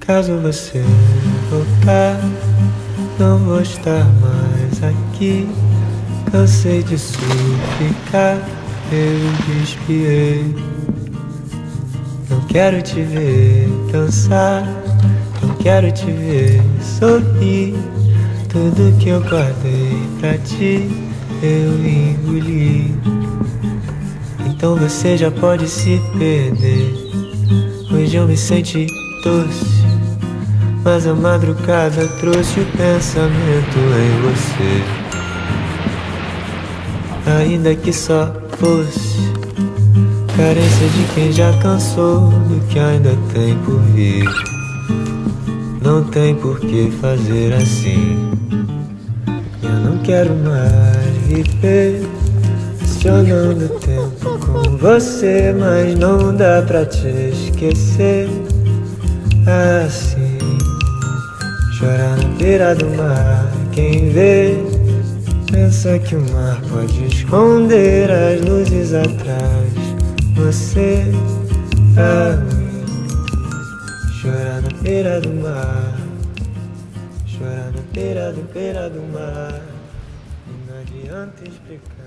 Caso você voltar, não vou estar mais aqui. Cansei de suplicar, eu despiei. Não quero te ver dançar, não quero te ver sorrir. Tudo que eu guardei pra ti, eu engoli. Então você já pode se perder. Eu me senti doce, mas a madrugada trouxe o pensamento em você. Ainda que só fosse carência de quem já cansou do que ainda tem por vir. Não tem por que fazer assim. Eu não quero mais viver questionando o tempo você, mas não dá pra te esquecer assim. Chorar na beira do mar, quem vê pensa que o mar pode esconder as luzes atrás. Você a mim, chorar na beira do mar, chorar na beira do beira do mar. Não adianta explicar.